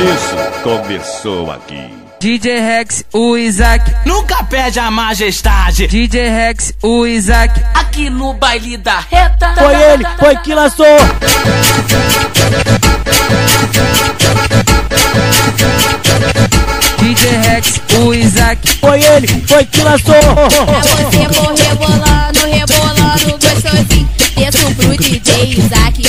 Isso começou aqui. DJ Rex, o Isaac. Nunca perde a majestade. DJ Rex, o Isaac. Aqui no baile da reta. Foi ele, foi que lançou. DJ Rex, o Isaac. Foi ele, foi que lançou. É você rebolando, rebolando gostosinho. Desço pro DJ Isaac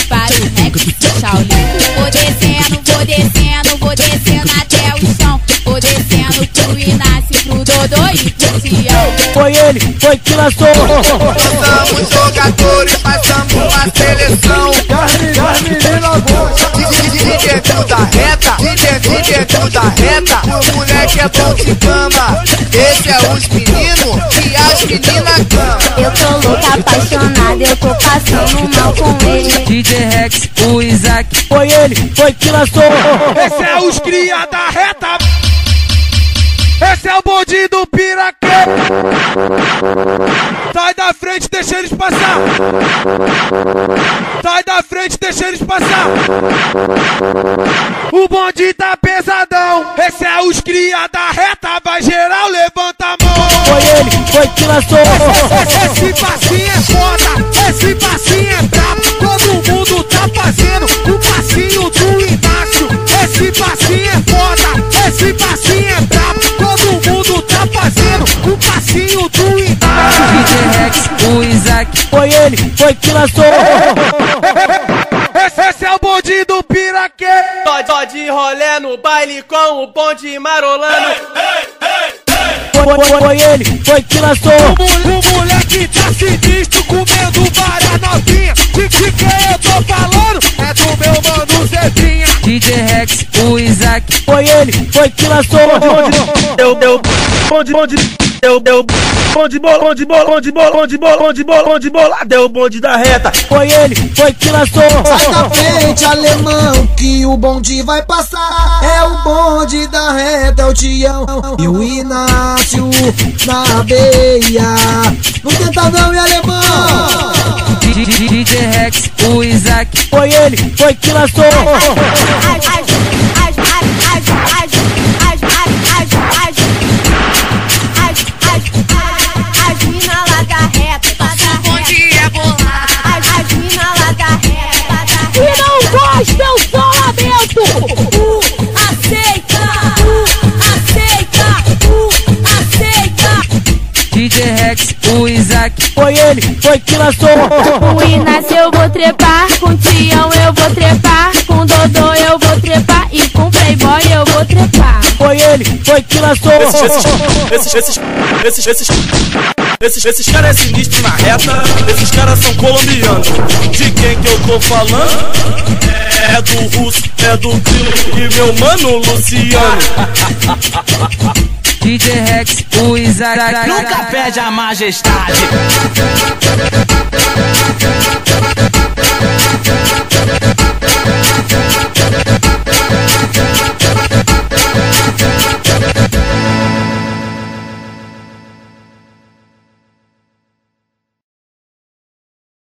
ele, foi que lançou. Somos jogadores, passamos a seleção. De dentro da reta, dentro, dentro da reta, o moleque é bom de cama. Esse é os meninos e as meninas cama. Eu tô louca, apaixonada, eu tô passando mal com ele. DJ Rex, o Isaac. Foi ele, foi que lançou. Esse é os cria da reta. Esse é o bonde do piraquê. Sai da frente, deixa eles passar. Sai da frente, deixa eles passar. O bonde tá pesadão. Esse é os cria da reta. Vai geral, levanta a mão. Foi ele, foi que lançou. Esse passinho é foda, o passinho do. DJ Rex, o Isaac. Foi ele, foi que lançou. Esse, esse é o bonde do piraquê. Tô de rolé no baile com o bonde marolando. Foi, foi, foi ele, foi que lançou. O moleque tá sinistro comendo várias novinhas. De, de quem eu tô falando é do meu mano Zezinha. DJ Rex, o Isaac. Foi ele, foi que lançou. Deu, deu, bonde, bonde, deu, deu, bonde, bola, bonde, bola, bonde, bola, bonde, bola, bonde, bola, bonde, bola, deu bonde da reta. Foi ele, foi que lançou. Sai da frente, alemão, que o bonde vai passar. É o bonde da reta, é o Tião e o Inácio na beia. Não tenta não, e alemão. DJ Rex, o Isaac. Foi ele, foi que lançou. DJ Rex, o Isaac. Foi ele, foi que lançou. Com Inácio eu vou trepar, com Tião eu vou trepar, com Dodô eu vou trepar e com Playboy eu vou trepar. Foi ele, foi que lançou. Esses, esses, esses, esses, esses, esses, esses caras é sinistro na reta, esses caras são colombianos. De quem que eu tô falando? É do russo, é do Dilo e meu mano Luciano. DJ Rex, o Isaac. Nunca perde a majestade.